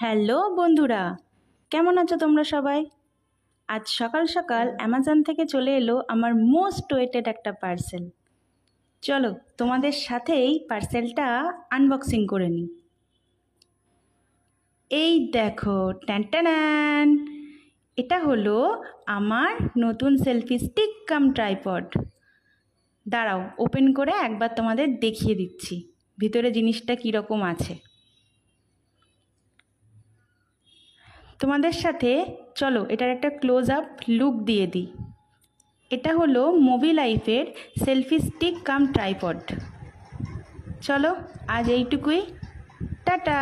Hello বন্ধুরা, কেমন আছো তোমরা সবাই? আজ সকাল সকাল অ্যামাজন থেকে চলে এলো আমার মোস্ট ওয়েটেড একটা পার্সেল চলো তোমাদের সাথেই পার্সেলটা আনবক্সিং করে নিই। এই দেখো, ট্যান এটা হলো আমার নতুন সেলফি স্টিক কাম ট্রাইপড দাঁড়াও ওপেন করে একবার তোমাদের দেখিয়ে দিচ্ছি, ভিতরে জিনিসটা কীরকম আছে। তোমাদের সাথে, চলো, এটার একটা ক্লোজ আপ লুক দিয়ে দিই। এটা হলো মুভি লাইফের সেলফি স্টিক কাম ট্রাইপড চলো, আজ এইটুকুই। টাটা!